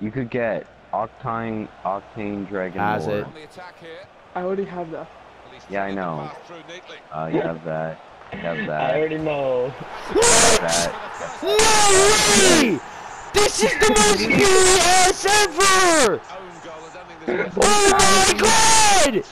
You could get Octane Octane Dragon Has it. I already have that. Yeah, I know. Uh, you have that. You have that. I already know. that. No way! This is the most BS ever! Oh my god!